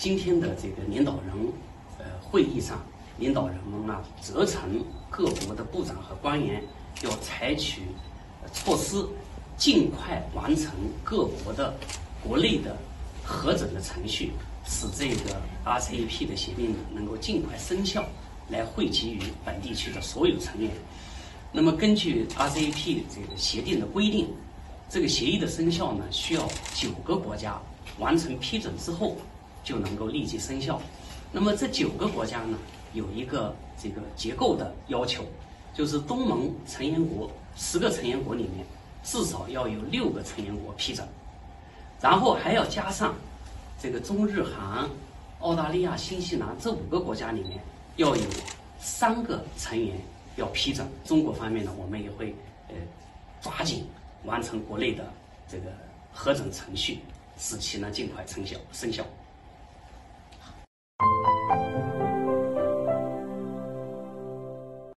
今天的这个领导人呃会议上，领导人们啊责成各国的部长和官员要采取措施，尽快完成各国的国内的核准的程序，使这个 RCEP 的协定呢能够尽快生效，来惠及于本地区的所有成员。那么根据 RCEP 这个协定的规定，这个协议的生效呢，需要九个国家完成批准之后，就能够立即生效。那么这九个国家呢，有一个这个结构的要求，就是东盟成员国十个成员国里面，至少要有六个成员国批准，然后还要加上这个中日韩、澳大利亚、新西兰这五个国家里面要有三个成员。要批准中国方面呢，我们也会呃抓紧完成国内的这个核准程序，使其呢尽快生效生效。